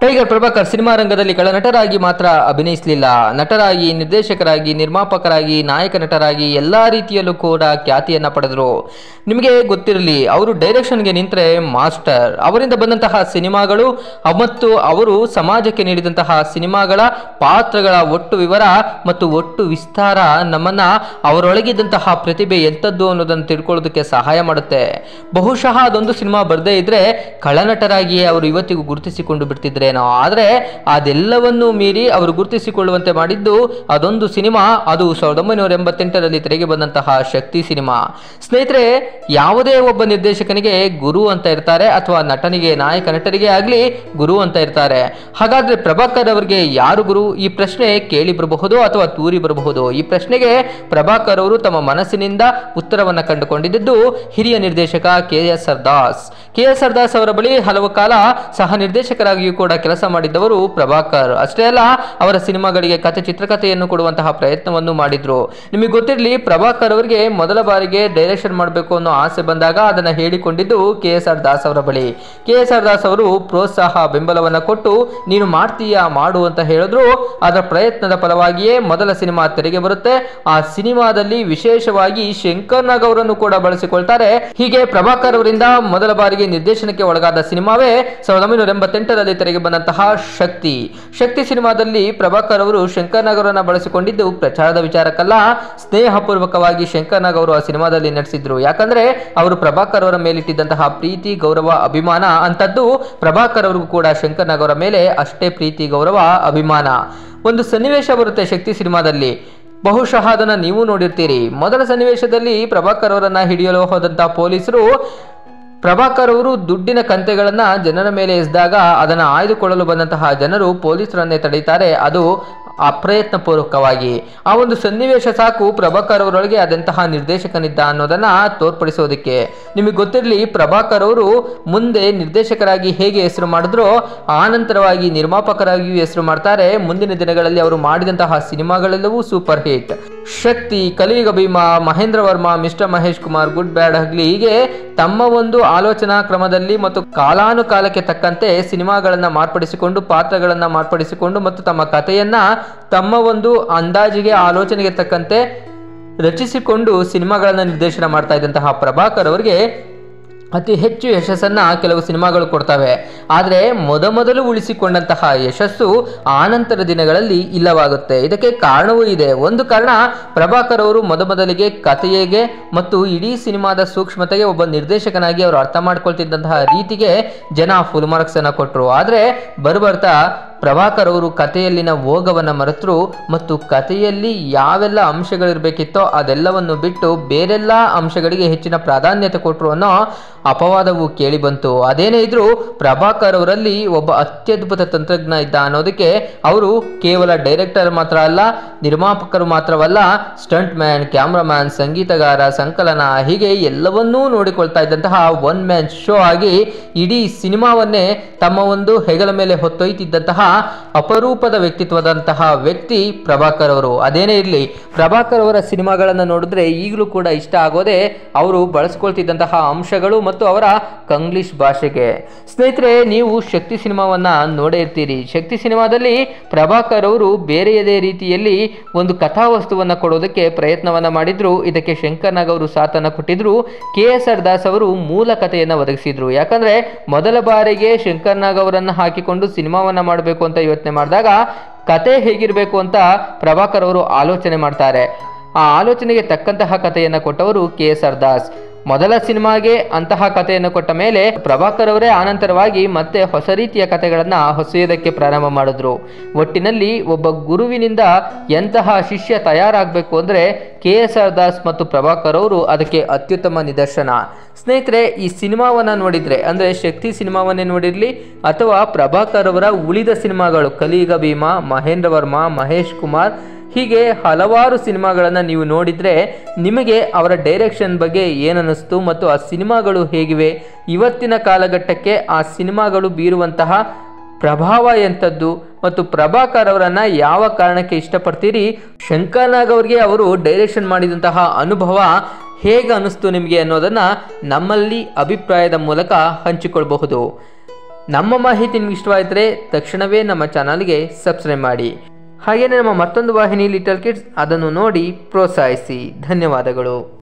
Tiger Prabhakar cinema ರಂಗದಲ್ಲಿ ನಟರಾಗಿ ಮಾತ್ರ ಅಭಿನಯಿಸಲಿಲ್ಲ. ನಟರಾಗಿ, ನಿರ್ದೇಶಕರಾಗಿ, ನಿರ್ಮಾಪಕರಾಗಿ, ನಾಯಕ ನಟರಾಗಿ ಎಲ್ಲ ರೀತಿಯಲ್ಲೂ ಕೂಡ ಖ್ಯಾತಿಯನ್ನು ಪಡೆದರು. ನಿಮಗೆ ಗೊತ್ತಿರಲಿ, ಅವರು ಡೈರೆಕ್ಷನ್ಗೆ ನಿಂತರೆ ಮಾಸ್ಟರ್. ಅವರಿಂದ ಬಂದಂತಹ ಸಿನಿಮಾಗಳು ಮತ್ತು ಅವರು ಸಮಾಜಕ್ಕೆ ನೀಡಿದಂತಹ ಸಿನಿಮಾಗಳ ಪಾತ್ರಗಳ ಒಟ್ಟು ವಿವರ ಮತ್ತು ಒಟ್ಟು ವಿಸ್ತಾರ ನಮ್ಮನ್ನ ಅವರೊಳಗಿದ್ದಂತಹ ಪ್ರತಿಭೆ ಎಂಥದ್ದು ಅನ್ನೋದನ್ನು ತಿಳ್ಕೊಳ್ಳೋದಕ್ಕೆ ಸಹಾಯ ಮಾಡುತ್ತೆ. ಬಹುಶಃ ಅದೊಂದು ಸಿನಿಮಾ ಬರದೇ ಇದ್ರೆ ಕಳನಟರಾಗಿಯೇ ಅವರು ಇವತ್ತಿಗೂ ಗುರುತಿಸಿಕೊಂಡು ಬಿಡ್ತಿದ್ರೇನೋ ಆದರೆ ಅದೆಲ್ಲವನ್ನೂ ಮೀರಿ ಅವರು ಗುರುತಿಸಿಕೊಳ್ಳುವಂತೆ ಮಾಡಿದ್ದು ಅದೊಂದು ಸಿನಿಮಾ. ಅದು ಸಾವಿರದ ಒಂಬೈನೂರ ಎಂಬತ್ತೆಂಟರಲ್ಲಿ ತೆರೆಗೆ ಬಂದಂತಹ ಶಕ್ತಿ ಸಿನಿಮಾ. ಸ್ನೇಹಿತರೆ, ಯಾವುದೇ ಒಬ್ಬ ನಿರ್ದೇಶಕನಿಗೆ ಗುರು ಅಂತ ಇರ್ತಾರೆ ಅಥವಾ ನಟನಿಗೆ, ನಾಯಕ ನಟರಿಗೆ ಆಗಲಿ ಗುರು ಅಂತ ಇರ್ತಾರೆ. ಹಾಗಾದ್ರೆ ಪ್ರಭಾಕರ್ ಅವರಿಗೆ ಯಾರು ಗುರು? ಈ ಪ್ರಶ್ನೆ ಕೇಳಿ ಬರಬಹುದು ಅಥವಾ ತೂರಿ ಬರಬಹುದು? ಈ ಪ್ರಶ್ನೆಗೆ ಪ್ರಭಾಕರ್ ಅವರು ತಮ್ಮ ಮನಸ್ಸಿನಿಂದ ಉತ್ತರವನ್ನು ಕಂಡುಕೊಂಡಿದ್ದು ಹಿರಿಯ ನಿರ್ದೇಶಕ K S R Das K S R Das ಅವರ ಬಳಿ ಹಲವು ಕಾಲ ಸಹ ನಿರ್ದೇಶಕರಾಗಿಯೂ ಕೂಡ ಕೆಲಸ ಮಾಡಿದ್ದವರು ಪ್ರಭಾಕರ್. ಅಷ್ಟೇ ಅಲ್ಲ, ಅವರ ಸಿನಿಮಾಗಳಿಗೆ ಕಥೆ ಚಿತ್ರಕಥೆಯನ್ನು ಕೊಡುವಂತಹ ಪ್ರಯತ್ನವನ್ನು ಮಾಡಿದ್ರು. ನಿಮಗೆ ಗೊತ್ತಿರಲಿ, ಪ್ರಭಾಕರ್ ಅವರಿಗೆ ಮೊದಲ ಬಾರಿಗೆ ಡೈರೆಕ್ಷನ್ ಮಾಡಬೇಕು ಅನ್ನೋ ಆಸೆ ಬಂದಾಗ ಅದನ್ನ ಹೇಳಿಕೊಂಡಿದ್ದು ಕೆ ಎಸ್ ಆರ್ ದಾಸ್ ಅವರ ಬಳಿ. ಕೆ ಎಸ್ ಆರ್ ದಾಸ್ ಅವರು ಪ್ರೋತ್ಸಾಹ, ಬೆಂಬಲವನ್ನ ಕೊಟ್ಟು, ನೀನು ಮಾಡ್ತೀಯಾ, ಮಾಡು ಅಂತ ಹೇಳಿದ್ರು. ಅದರ ಪ್ರಯತ್ನದ ಫಲವಾಗಿಯೇ ಮೊದಲ ಸಿನಿಮಾ ತೆರೆಗೆ ಬರುತ್ತೆ. ಆ ಸಿನಿಮಾದಲ್ಲಿ ವಿಶೇಷವಾಗಿ ಶಂಕರ್ ನಾಗ್ ಅವರನ್ನು ಕೂಡ ಬಳಸಿಕೊಳ್ತಾರೆ. ಹೀಗೆ ಪ್ರಭಾಕರ್ ಅವರಿಂದ ಮೊದಲ ಬಾರಿಗೆ ನಿರ್ದೇಶನಕ್ಕೆ ಒಳಗಾದ ಸಿನಿಮಾವೇ ಸಾವಿರದ ಒಂಬೈನೂರ ಎಂಬತ್ತೆಂಟರಲ್ಲಿ ತೆರೆಗೆ ಬಂದಂತಹ ಶಕ್ತಿ. ಶಕ್ತಿ ಸಿನಿಮಾದಲ್ಲಿ ಪ್ರಭಾಕರ್ ಅವರು ಶಂಕರ್ ನಾಗ್ ಬಳಸಿಕೊಂಡಿದ್ದು ಪ್ರಚಾರದ ವಿಚಾರಕ್ಕಲ್ಲ, ಸ್ನೇಹಪೂರ್ವಕವಾಗಿ ಶಂಕರ್ ನಾಗ್ ಅವರು ಆ ಸಿನಿಮಾದಲ್ಲಿ ನಟಿಸಿದ್ರು. ಯಾಕಂದ್ರೆ ಅವರು ಪ್ರಭಾಕರ್ ಅವರ ಮೇಲಿಟ್ಟಿದ್ದಂತಹ ಪ್ರೀತಿ, ಗೌರವ, ಅಭಿಮಾನ ಅಂತದ್ದು ಪ್ರಭಾಕರ್ ಅವರಿಗೂ ಕೂಡ ಶಂಕರ್ ಅವರ ಮೇಲೆ ಅಷ್ಟೇ ಪ್ರೀತಿ, ಗೌರವ, ಅಭಿಮಾನ. ಒಂದು ಸನ್ನಿವೇಶ ಬರುತ್ತೆ ಶಕ್ತಿ ಸಿನಿಮಾದಲ್ಲಿ. ಬಹುಶಃ ಅದನ್ನ ನೀವು ನೋಡಿರ್ತೀರಿ. ಮೊದಲ ಸನ್ನಿವೇಶದಲ್ಲಿ ಪ್ರಭಾಕರ್ ಅವರನ್ನ ಹಿಡಿಯಲು ಹೋದಂತಹ ಪೊಲೀಸರು ಪ್ರಭಾಕರ್ ಅವರು ದುಡ್ಡಿನ ಕಂತೆಗಳನ್ನ ಜನರ ಮೇಲೆ ಎಸೆದಾಗ ಅದನ್ನು ಆಯ್ದುಕೊಳ್ಳಲು ಬಂದಂತಹ ಜನರು ಪೊಲೀಸರನ್ನೇ ತಡೀತಾರೆ ಅದು ಅಪ್ರಯತ್ನ ಪೂರ್ವಕವಾಗಿ ಆ ಒಂದು ಸನ್ನಿವೇಶ ಸಾಕು ಪ್ರಭಾಕರ್ ಅವರೊಳಗೆ ಅದಂತಹ ನಿರ್ದೇಶಕನಿದ್ದ ಅನ್ನೋದನ್ನ ತೋರ್ಪಡಿಸೋದಕ್ಕೆ. ನಿಮಗೆ ಗೊತ್ತಿರಲಿ, ಪ್ರಭಾಕರ್ ಅವರು ಮುಂದೆ ನಿರ್ದೇಶಕರಾಗಿ ಹೇಗೆ ಹೆಸರು ಮಾಡಿದ್ರೋ, ಆನಂತರವಾಗಿ ನಿರ್ಮಾಪಕರಾಗಿಯೂ ಹೆಸರು ಮಾಡ್ತಾರೆ. ಮುಂದಿನ ದಿನಗಳಲ್ಲಿ ಅವರು ಮಾಡಿದಂತಹ ಸಿನಿಮಾಗಳೆಲ್ಲವೂ super hit. Shakti Kaliyuga Bhima Mahendra Varma mister Mahesh Kumar, good, bad, ugly ಹೀಗೆ ತಮ್ಮ ಒಂದು ಆಲೋಚನಾ ಕ್ರಮದಲ್ಲಿ ಮತ್ತು ಕಾಲಾನುಕಾಲಕ್ಕೆ ತಕ್ಕಂತೆ ಸಿನಿಮಾಗಳನ್ನ ಮಾರ್ಪಡಿಸಿಕೊಂಡು, ಪಾತ್ರಗಳನ್ನ ಮಾರ್ಪಡಿಸಿಕೊಂಡು ಮತ್ತು ತಮ್ಮ ಕಥೆಯನ್ನ ತಮ್ಮ ಒಂದು ಅಂದಾಜಿಗೆ, ಆಲೋಚನೆಗೆ ತಕ್ಕಂತೆ ರಚಿಸಿಕೊಂಡು ಸಿನಿಮಾಗಳನ್ನ ನಿರ್ದೇಶನ ಮಾಡ್ತಾ ಇದ್ದಂತಹ ಪ್ರಭಾಕರ್ ಅವರಿಗೆ ಅತಿ ಹೆಚ್ಚು ಯಶಸ್ಸನ್ನು ಕೆಲವು ಸಿನಿಮಾಗಳು ಕೊಡ್ತವೆ. ಆದರೆ ಮೊದಮೊದಲು ಉಳಿಸಿಕೊಂಡಂತಹ ಯಶಸ್ಸು ಆನಂತರ ದಿನಗಳಲ್ಲಿ ಇಲ್ಲವಾಗುತ್ತೆ. ಇದಕ್ಕೆ ಕಾರಣವೂ ಇದೆ. ಒಂದು ಕಾರಣ, ಪ್ರಭಾಕರ್ ಅವರು ಮೊದಮೊದಲಿಗೆ ಕಥೆಯಗೆ ಮತ್ತು ಇಡೀ ಸಿನಿಮಾದ ಸೂಕ್ಷ್ಮತೆಗೆ ಒಬ್ಬ ನಿರ್ದೇಶಕನಾಗಿ ಅವರು ಅರ್ಥ ಮಾಡ್ಕೊಳ್ತಿದ್ದಂತಹ ರೀತಿಗೆ ಜನ ಫುಲ್ ಮಾರ್ಕ್ಸ್ ಅನ್ನ ಕೊಟ್ಟರು ಆದರೆ ಬರುಬರ್ತಾ ಪ್ರಭಾಕರ್ ಅವರು ಕಥೆಯಲ್ಲಿನ ಓಗವನ್ನು ಮರೆತರು ಮತ್ತು ಕಥೆಯಲ್ಲಿ ಯಾವೆಲ್ಲ ಅಂಶಗಳಿರಬೇಕಿತ್ತೋ ಅದೆಲ್ಲವನ್ನು ಬಿಟ್ಟು ಬೇರೆಲ್ಲ ಅಂಶಗಳಿಗೆ ಹೆಚ್ಚಿನ ಪ್ರಾಧಾನ್ಯತೆ ಕೊಟ್ಟರು ಅನ್ನೋ ಅಪವಾದವು ಕೇಳಿಬಂತು ಅದೇನೇ ಇದ್ರೂ ಪ್ರಭಾಕರ್ ಅವರಲ್ಲಿ ಒಬ್ಬ ಅತ್ಯದ್ಭುತ ತಂತ್ರಜ್ಞ ಇದ್ದ ಅನ್ನೋದಕ್ಕೆ ಅವರು ಕೇವಲ ಡೈರೆಕ್ಟರ್ ಮಾತ್ರ ಅಲ್ಲ, ನಿರ್ಮಾಪಕರು ಮಾತ್ರವಲ್ಲ ಸ್ಟಂಟ್ ಮ್ಯಾನ್ ಕ್ಯಾಮ್ರಾಮ್ಯಾನ್, ಸಂಗೀತಗಾರ, ಸಂಕಲನ ಹೀಗೆ ಎಲ್ಲವನ್ನೂ ನೋಡಿಕೊಳ್ತಾ ಇದ್ದಂತಹ ಒನ್ ಮ್ಯಾನ್ ಶೋ ಆಗಿ ಇಡೀ ಸಿನಿಮಾವನ್ನೇ ತಮ್ಮ ಒಂದು ಹೆಗಲ ಮೇಲೆ ಹೊತ್ತೊಯ್ತಿದ್ದಂತಹ ಅಪರೂಪದ ವ್ಯಕ್ತಿತ್ವದಂತಹ ವ್ಯಕ್ತಿ ಪ್ರಭಾಕರ್ ಅವರು. ಅದೇನೇ ಇರಲಿ, ಪ್ರಭಾಕರ್ ಅವರ ಸಿನಿಮಾಗಳನ್ನು ನೋಡಿದ್ರೆ ಈಗಲೂ ಕೂಡ ಇಷ್ಟ ಆಗೋದೇ ಅವರು ಬಳಸ್ಕೊಳ್ತಿದ್ದಂತಹ ಅಂಶಗಳು ಮತ್ತು ಅವರ ಕಂಗ್ಲಿಷ್ ಭಾಷೆಗೆ. ಸ್ನೇಹಿತರೆ, ನೀವು ಶಕ್ತಿ ಸಿನಿಮಾವನ್ನ ನೋಡೇ ಇರ್ತೀರಿ. ಶಕ್ತಿ ಸಿನಿಮಾದಲ್ಲಿ ಪ್ರಭಾಕರ್ ಅವರು ಬೇರೆಯದೇ ರೀತಿಯಲ್ಲಿ ಒಂದು ಕಥಾವಸ್ತುವನ್ನ ಕೊಡೋದಕ್ಕೆ ಪ್ರಯತ್ನವನ್ನ ಮಾಡಿದ್ರು. ಇದಕ್ಕೆ ಶಂಕರ್ ನಾಗ್ ಅವರು ಸಾಥನ್ನ ಕೊಟ್ಟಿದ್ರು. ಕೆ ಎಸ್ ಆರ್ ದಾಸ್ ಅವರು ಮೂಲ ಕಥೆಯನ್ನ ಒದಗಿಸಿದ್ರು. ಯಾಕಂದ್ರೆ, ಮೊದಲ ಬಾರಿಗೆ ಶಂಕರ್ ನಾಗ್ ಅವರನ್ನು ಹಾಕಿಕೊಂಡು ಸಿನಿಮಾವನ್ನ ಮಾಡಬೇಕು ಅಂತ ಯೋಚನೆ ಮಾಡಿದಾಗ ಕತೆ ಹೇಗಿರಬೇಕು ಅಂತ ಪ್ರಭಾಕರ್ ಅವರು ಆಲೋಚನೆ ಮಾಡ್ತಾರೆ. ಆ ಆಲೋಚನೆಗೆ ತಕ್ಕಂತಹ ಕಥೆಯನ್ನು ಕೊಟ್ಟವರು ಕೆ ಎಸ್ ಆರ್ ದಾಸ್ ಮೊದಲ ಸಿನಿಮಾಗೆ ಅಂತಹ ಕಥೆಯನ್ನು ಕೊಟ್ಟ ಮೇಲೆ ಪ್ರಭಾಕರ್ ಅವರೇ ಆನಂತರವಾಗಿ ಮತ್ತೆ ಹೊಸ ರೀತಿಯ ಕಥೆಗಳನ್ನು ಹೊಸೆಯೋದಕ್ಕೆ ಪ್ರಾರಂಭ ಮಾಡಿದ್ರು. ಒಟ್ಟಿನಲ್ಲಿ ಒಬ್ಬ ಗುರುವಿನಿಂದ ಎಂತಹ ಶಿಷ್ಯ ತಯಾರಾಗಬೇಕು ಅಂದರೆ ಕೆ ಎಸ್ ಆರ್ ದಾಸ್ ಮತ್ತು ಪ್ರಭಾಕರ್ ಅವರು ಅದಕ್ಕೆ ಅತ್ಯುತ್ತಮ ನಿದರ್ಶನ. ಸ್ನೇಹಿತರೆ, ಈ ಸಿನಿಮಾವನ್ನು ನೋಡಿದರೆ, ಅಂದರೆ ಶಕ್ತಿ ಸಿನಿಮಾವನ್ನೇ ನೋಡಿರಲಿ, ಅಥವಾ ಪ್ರಭಾಕರ್ ಅವರ ಉಳಿದ ಸಿನಿಮಾಗಳು ಕಲಿಯುಗ ಭೀಮ, ಮಹೇಂದ್ರ ವರ್ಮ, ಮಹೇಶ್ ಕುಮಾರ್ ಹೀಗೆ ಹಲವಾರು ಸಿನಿಮಾಗಳನ್ನು ನೀವು ನೋಡಿದರೆ ನಿಮಗೆ ಅವರ ಡೈರೆಕ್ಷನ್ ಬಗ್ಗೆ ಏನನ್ನಿಸ್ತು ಮತ್ತು ಆ ಸಿನಿಮಾಗಳು ಹೇಗಿವೆ? ಇವತ್ತಿನ ಕಾಲಘಟ್ಟಕ್ಕೆ ಆ ಸಿನಿಮಾಗಳು ಬೀರುವಂತಹ ಪ್ರಭಾವ ಎಂಥದ್ದು? ಮತ್ತು ಪ್ರಭಾಕರ್ ಅವರನ್ನು ಯಾವ ಕಾರಣಕ್ಕೆ ಇಷ್ಟಪಡ್ತೀರಿ? ಶಂಕರ್ ನಾಗ್ ಅವ್ರಿಗೆ ಅವರು ಡೈರೆಕ್ಷನ್ ಮಾಡಿದಂತಹ ಅನುಭವ ಹೇಗೆ ಅನ್ನಿಸ್ತು ನಿಮಗೆ ಅನ್ನೋದನ್ನು ನಮ್ಮಲ್ಲಿ ಅಭಿಪ್ರಾಯದ ಮೂಲಕ ಹಂಚಿಕೊಳ್ಬಹುದು. ನಮ್ಮ ಮಾಹಿತಿ ನಿಮ್ಗೆ ತಕ್ಷಣವೇ ನಮ್ಮ ಚಾನಲ್ಗೆ ಸಬ್ಸ್ಕ್ರೈಬ್ ಮಾಡಿ. ಹಾಗೆಯೇ ನಮ್ಮ ಮತ್ತೊಂದು ವಾಹಿನಿ ಲಿಟಲ್ ಕಿಡ್ಸ್ ಅದನ್ನು ನೋಡಿ ಪ್ರೋತ್ಸಾಹಿಸಿ. ಧನ್ಯವಾದಗಳು.